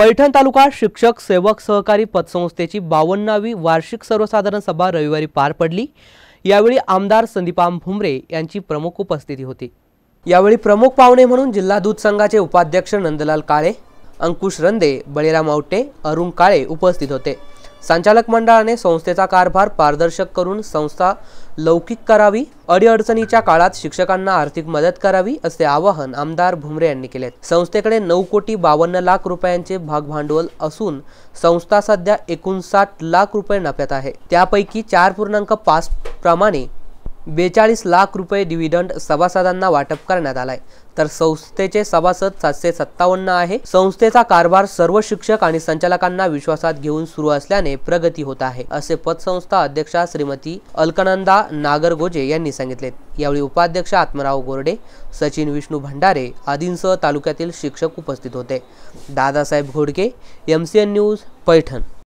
पैठण तालुका शिक्षक सेवक सहकारी पतसंस्थेची बावन्नावी वार्षिक सर्वसाधारण सभा रविवारी पार पडली. यावेळी आमदार संदीपाम भुमरे यांची प्रमुख उपस्थिती होती. यावेळी प्रमुख पाहुणे म्हणून जिल्हा दूध संघाचे उपाध्यक्ष नंदलाल काळे अंकुश रंदे बळीराम आवटे अरुण काळे उपस्थित होते. संचालक मंडळाने संस्थेचा कारभार पारदर्शक करून संस्था लौकिक करावी अडीअडचणीच्या काळात शिक्षकांना आर्थिक मदत करावी असे आवाहन आमदार भुमरे यांनी केले संस्थेकडे नऊ कोटी बावन्न लाख रुपयांचे भागभांडवल असून संस्था सध्या एकोणसाठ लाख रुपये नफ्यात आहे. त्यापैकी चार पूर्णांक पाच प्रमाणे बेचाळीस लाख रुपये डिव्हिडंड सभासदांना वाटप करण्यात आलाय. तर संस्थेचे सभासद सातशे सत्तावन्न आहे. संस्थेचा कारभार सर्व शिक्षक आणि संचालकांना विश्वासात घेऊन सुरू असल्याने प्रगती होत आहे असे पतसंस्था अध्यक्षा श्रीमती अलकनंदा नागरगोजे यांनी सांगितले. यावेळी उपाध्यक्ष आत्मराव गोरडे सचिन विष्णू भंडारे आदींसह तालुक्यातील शिक्षक उपस्थित होते. Dadasaheb Ghodke M C N news Paithan.